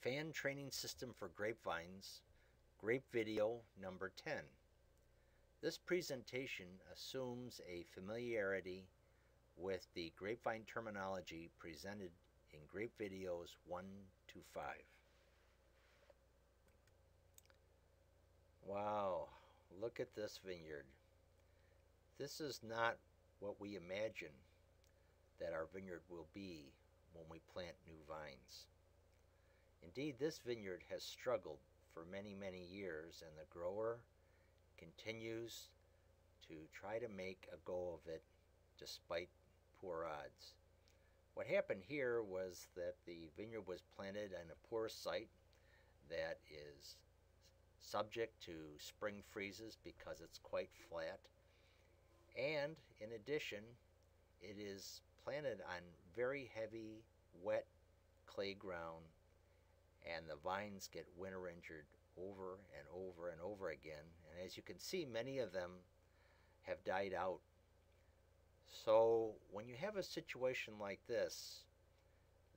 fan training system for grapevines, grape video number 10. This presentation assumes a familiarity with the grapevine terminology presented in grape videos 1 to 5. Wow, look at this vineyard. This is not what we imagine that our vineyard will be when we plant new vines. Indeed, this vineyard has struggled for many, many years, and the grower continues to try to make a go of it despite poor odds. What happened here was that the vineyard was planted on a poor site that is subject to spring freezes because it's quite flat. And in addition, it is planted on very heavy, wet clay ground and the vines get winter injured over and over and over again. And as you can see, many of them have died out. So when you have a situation like this,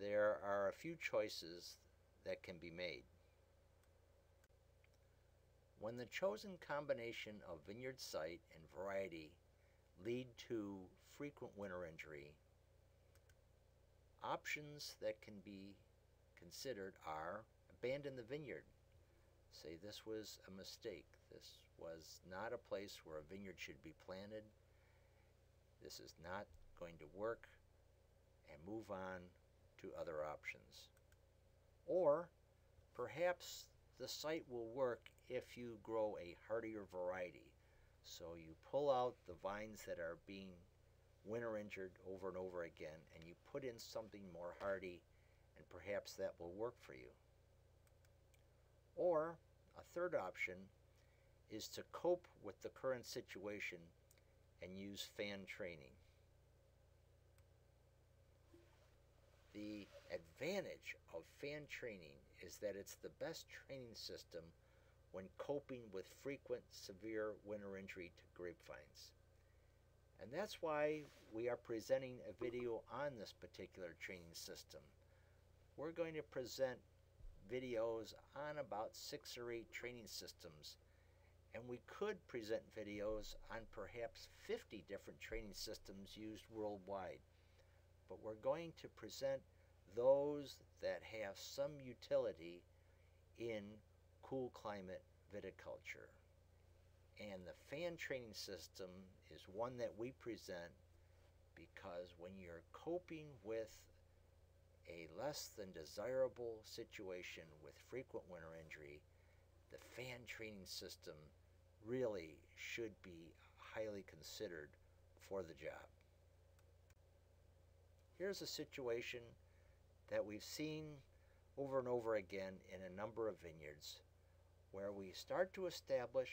there are a few choices that can be made. When the chosen combination of vineyard site and variety lead to frequent winter injury, options that can be considered are abandon the vineyard. Say this was a mistake. This was not a place where a vineyard should be planted. This is not going to work and move on to other options. Or perhaps the site will work if you grow a hardier variety. So you pull out the vines that are being winter injured over and over again and you put in something more hardy and perhaps that will work for you. Or a third option is to cope with the current situation and use fan training. The advantage of fan training is that it's the best training system when coping with frequent severe winter injury to grapevines. And that's why we are presenting a video on this particular training system we're going to present videos on about six or eight training systems. And we could present videos on perhaps 50 different training systems used worldwide. But we're going to present those that have some utility in cool climate viticulture. And the fan training system is one that we present because when you're coping with a less than desirable situation with frequent winter injury, the fan training system really should be highly considered for the job. Here's a situation that we've seen over and over again in a number of vineyards where we start to establish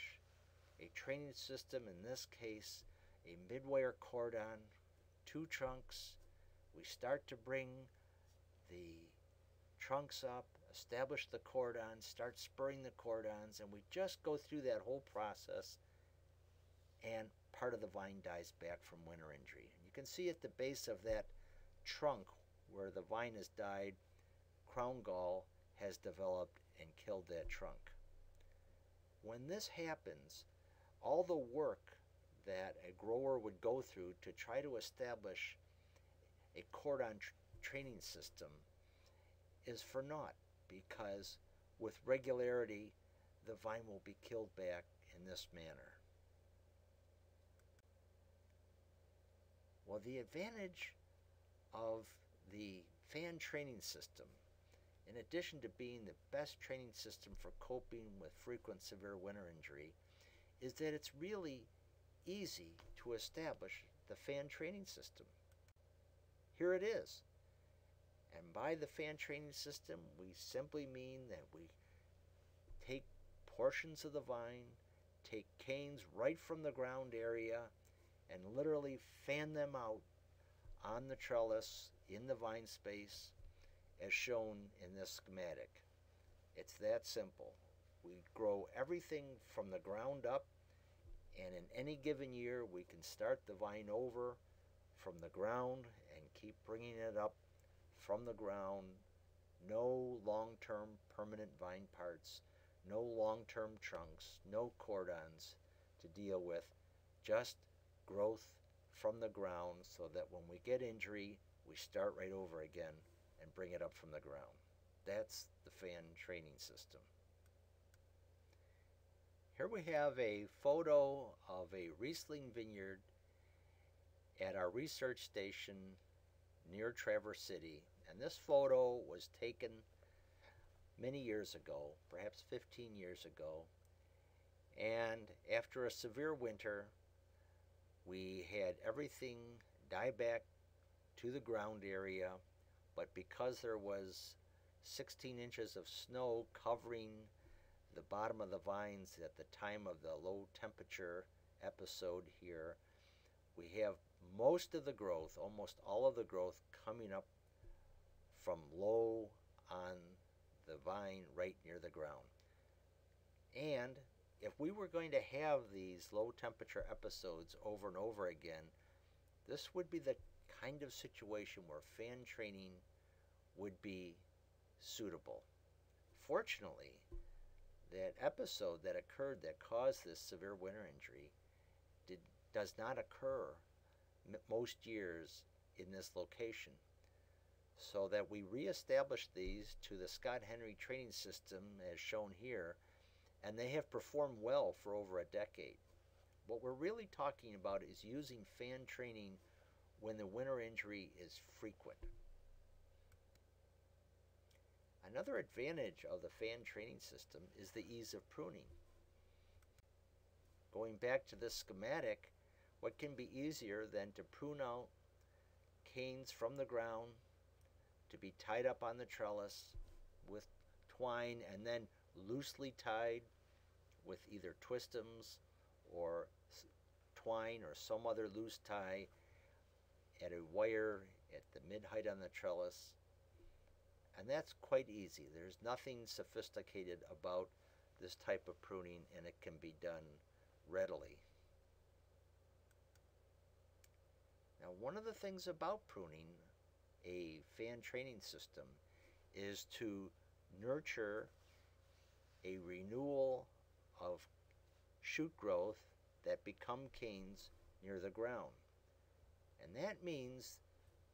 a training system, in this case, a midwire cordon, two trunks. We start to bring the trunks up, establish the cordons, start spurring the cordons, and we just go through that whole process and part of the vine dies back from winter injury. And you can see at the base of that trunk where the vine has died, crown gall has developed and killed that trunk. When this happens, all the work that a grower would go through to try to establish a cordon training system is for naught because with regularity the vine will be killed back in this manner. Well, the advantage of the fan training system, in addition to being the best training system for coping with frequent severe winter injury, is that it's really easy to establish the fan training system. Here it is. And by the fan training system, we simply mean that we take portions of the vine, take canes right from the ground area, and literally fan them out on the trellis in the vine space as shown in this schematic. It's that simple. We grow everything from the ground up, and in any given year, we can start the vine over from the ground and keep bringing it up from the ground no long term permanent vine parts, no long term trunks, no cordons to deal with, just growth from the ground so that when we get injury, we start right over again and bring it up from the ground. That's the fan training system. Here we have a photo of a Riesling vineyard at our research station near Traverse City. And this photo was taken many years ago, perhaps 15 years ago. And after a severe winter, we had everything die back to the ground area, but because there was 16 inches of snow covering the bottom of the vines at the time of the low temperature episode here, we have most of the growth, almost all of the growth, coming up from low on the vine right near the ground. And if we were going to have these low temperature episodes over and over again, this would be the kind of situation where fan training would be suitable. Fortunately, that episode that occurred that caused this severe winter injury did, does not occur most years in this location. So that we reestablish these to the Scott Henry training system as shown here, and they have performed well for over a decade. What we're really talking about is using fan training when the winter injury is frequent. Another advantage of the fan training system is the ease of pruning. Going back to this schematic, what can be easier than to prune out canes from the ground to be tied up on the trellis with twine and then loosely tied with either twistums or twine or some other loose tie at a wire at the mid height on the trellis. And that's quite easy. There's nothing sophisticated about this type of pruning, and it can be done readily. Now, one of the things about pruning a fan training system is to nurture a renewal of shoot growth that become canes near the ground. And that means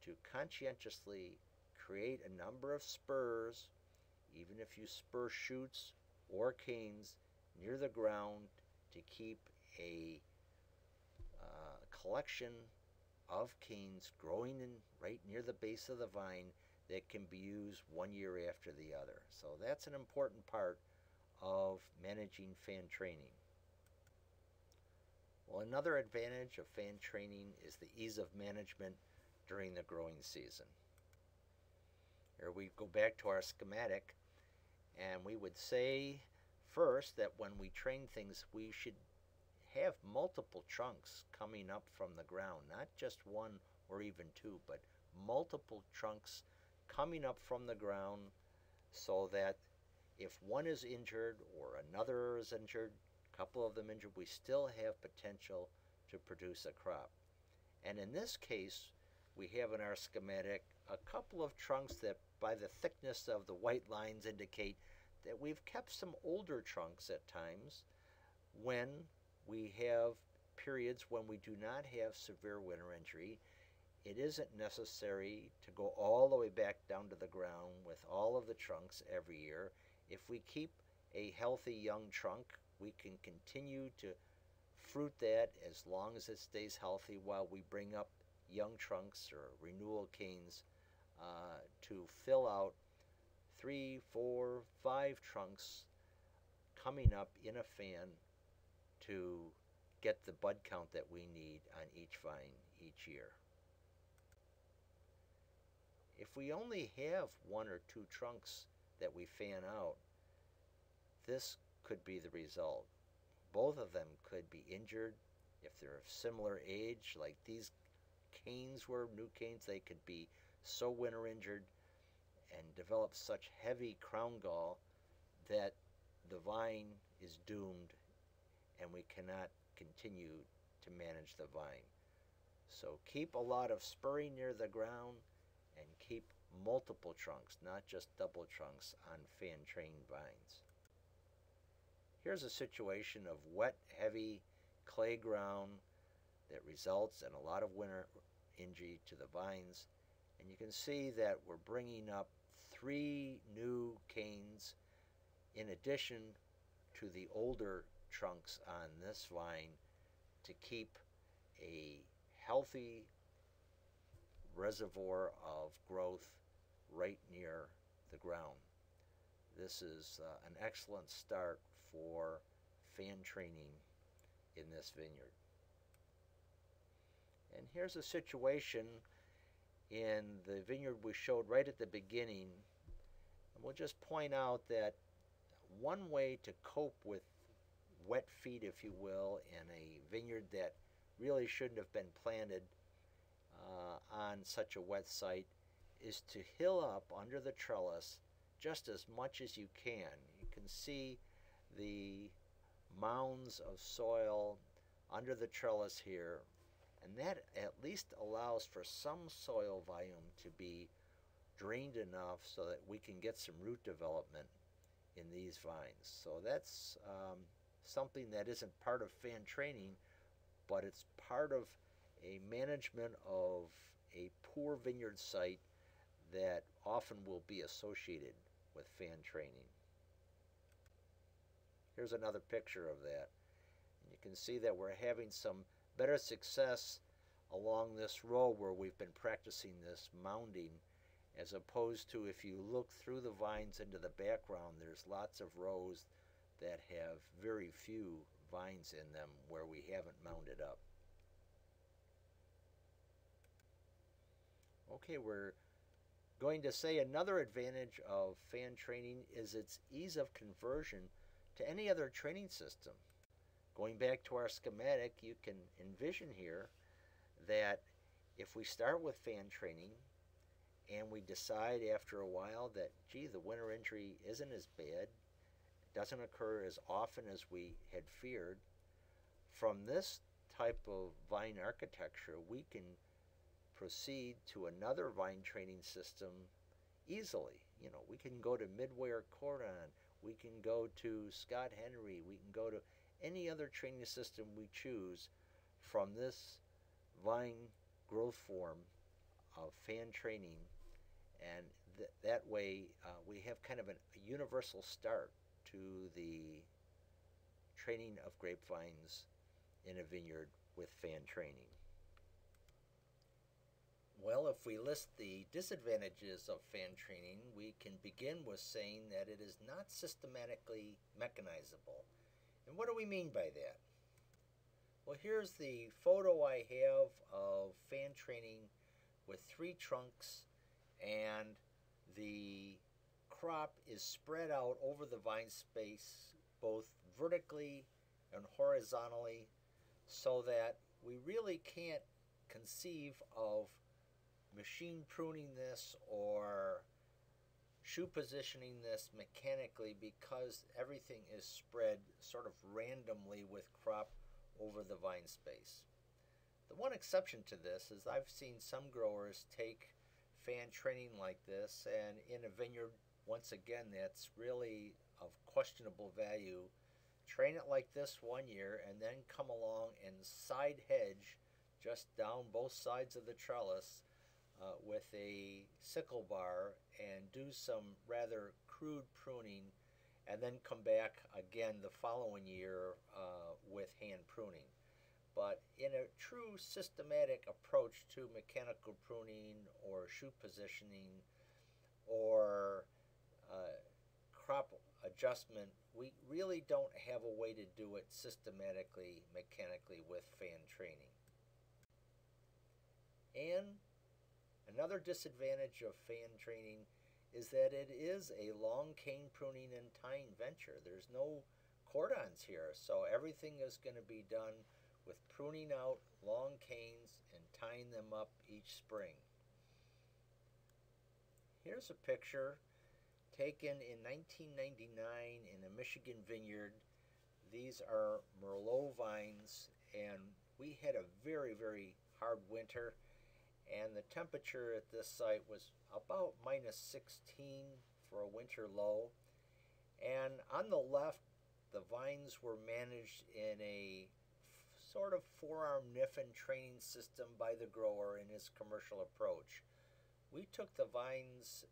to conscientiously create a number of spurs, even if you spur shoots or canes near the ground to keep a uh, collection of canes growing in right near the base of the vine that can be used one year after the other. So that's an important part of managing fan training. Well, another advantage of fan training is the ease of management during the growing season. Here we go back to our schematic, and we would say first that when we train things, we should have multiple trunks coming up from the ground, not just one or even two, but multiple trunks coming up from the ground so that if one is injured or another is injured, a couple of them injured, we still have potential to produce a crop. And in this case, we have in our schematic a couple of trunks that by the thickness of the white lines indicate that we've kept some older trunks at times when we have periods when we do not have severe winter injury. It isn't necessary to go all the way back down to the ground with all of the trunks every year. If we keep a healthy young trunk we can continue to fruit that as long as it stays healthy while we bring up young trunks or renewal canes uh, to fill out three, four, five trunks coming up in a fan to get the bud count that we need on each vine each year. If we only have one or two trunks that we fan out, this could be the result. Both of them could be injured if they're of similar age, like these canes were new canes, they could be so winter injured and develop such heavy crown gall that the vine is doomed and we cannot continue to manage the vine. So keep a lot of spurring near the ground and keep multiple trunks, not just double trunks on fan trained vines. Here's a situation of wet, heavy clay ground that results in a lot of winter injury to the vines. And you can see that we're bringing up three new canes in addition to the older trunks on this vine to keep a healthy reservoir of growth right near the ground. This is uh, an excellent start for fan training in this vineyard. And here's a situation in the vineyard we showed right at the beginning. And we'll just point out that one way to cope with wet feet, if you will, in a vineyard that really shouldn't have been planted uh, on such a wet site is to hill up under the trellis just as much as you can. You can see the mounds of soil under the trellis here, and that at least allows for some soil volume to be drained enough so that we can get some root development in these vines. So that's um, something that isn't part of fan training, but it's part of a management of a poor vineyard site that often will be associated with fan training. Here's another picture of that. And you can see that we're having some better success along this row where we've been practicing this mounding as opposed to if you look through the vines into the background, there's lots of rows that have very few vines in them where we haven't mounded up. Okay, we're going to say another advantage of fan training is its ease of conversion to any other training system. Going back to our schematic, you can envision here that if we start with fan training and we decide after a while that, gee, the winter injury isn't as bad, doesn't occur as often as we had feared, from this type of vine architecture, we can proceed to another vine training system easily. You know, we can go to Midway or Cordon, we can go to Scott Henry, we can go to any other training system we choose from this vine growth form of fan training. And th- that way, uh, we have kind of an, a universal start to the training of grapevines in a vineyard with fan training. Well, if we list the disadvantages of fan training, we can begin with saying that it is not systematically mechanizable. And what do we mean by that? Well, here's the photo I have of fan training with three trunks, and the crop is spread out over the vine space both vertically and horizontally so that we really can't conceive of machine pruning this or shoot positioning this mechanically because everything is spread sort of randomly with crop over the vine space. The one exception to this is I've seen some growers take fan training like this and in a vineyard once again that's really of questionable value train it like this one year and then come along and side hedge just down both sides of the trellis uh, with a sickle bar and do some rather crude pruning and then come back again the following year uh, with hand pruning. But in a true systematic approach to mechanical pruning or shoot positioning or uh, crop adjustment, we really don't have a way to do it systematically, mechanically with fan training. And Another disadvantage of fan training is that it is a long cane pruning and tying venture. There's no cordons here, so everything is going to be done with pruning out long canes and tying them up each spring. Here's a picture taken in 1999 in a Michigan vineyard. These are Merlot vines, and we had a very, very hard winter and the temperature at this site was about minus 16 for a winter low. And on the left, the vines were managed in a sort of four-arm Kniffen training system by the grower in his commercial approach. We took the vines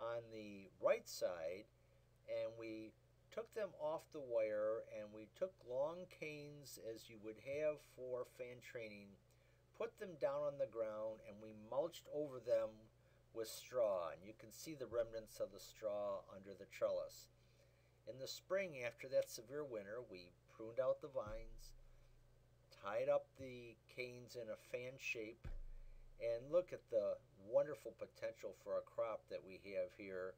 on the right side and we took them off the wire and we took long canes as you would have for fan training, put them down on the ground and we mulched over them with straw and you can see the remnants of the straw under the trellis. In the spring after that severe winter we pruned out the vines, tied up the canes in a fan shape and look at the wonderful potential for a crop that we have here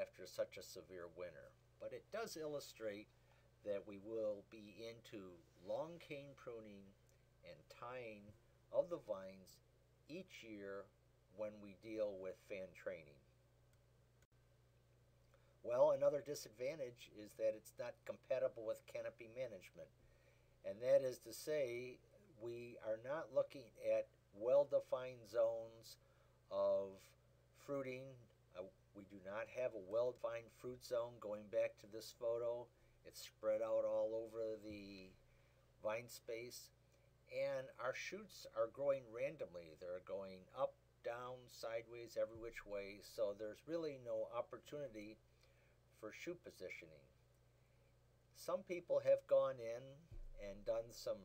after such a severe winter but it does illustrate that we will be into long cane pruning and tying of the vines each year when we deal with fan training. Well, another disadvantage is that it's not compatible with canopy management. And that is to say, we are not looking at well-defined zones of fruiting uh, we do not have a well-defined fruit zone going back to this photo. It's spread out all over the vine space. And our shoots are growing randomly. They're going up, down, sideways, every which way. So there's really no opportunity for shoot positioning. Some people have gone in and done some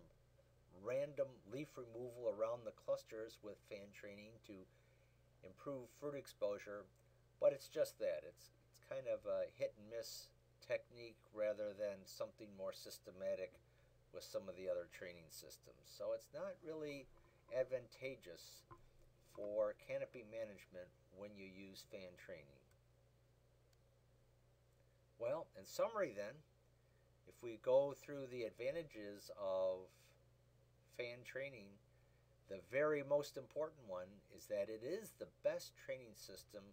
random leaf removal around the clusters with fan training to improve fruit exposure but it's just that. It's, it's kind of a hit and miss technique rather than something more systematic with some of the other training systems. So it's not really advantageous for canopy management when you use fan training. Well, in summary then, if we go through the advantages of fan training, the very most important one is that it is the best training system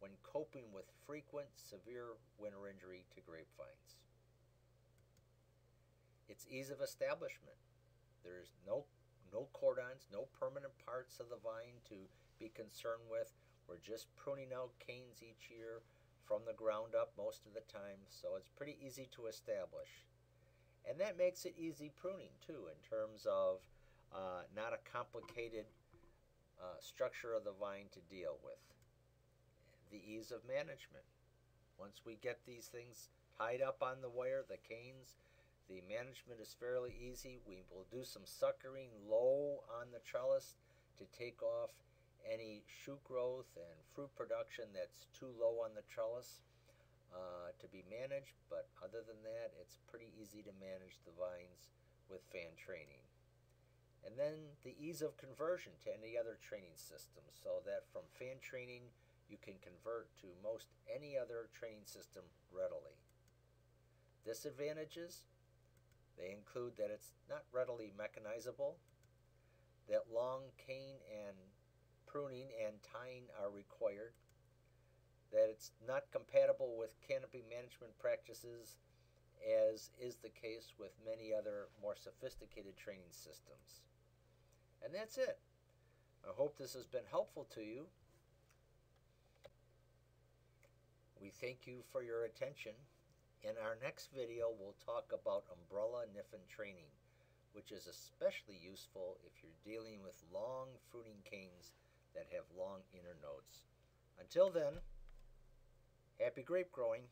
when coping with frequent severe winter injury to grapevines. Its ease of establishment. There's no no cordons, no permanent parts of the vine to be concerned with. We're just pruning out canes each year from the ground up most of the time, so it's pretty easy to establish. And that makes it easy pruning too, in terms of uh, not a complicated uh, structure of the vine to deal with the ease of management. Once we get these things tied up on the wire, the canes, the management is fairly easy. We will do some suckering low on the trellis to take off any shoot growth and fruit production that's too low on the trellis uh, to be managed. But other than that, it's pretty easy to manage the vines with fan training. And then the ease of conversion to any other training system so that from fan training you can convert to most any other training system readily. Disadvantages they include that it's not readily mechanizable, that long cane and pruning and tying are required, that it's not compatible with canopy management practices as is the case with many other more sophisticated training systems. And that's it. I hope this has been helpful to you. We thank you for your attention. In our next video, we'll talk about umbrella Kniffen training, which is especially useful if you're dealing with long fruiting canes that have long internodes. Until then, happy grape growing!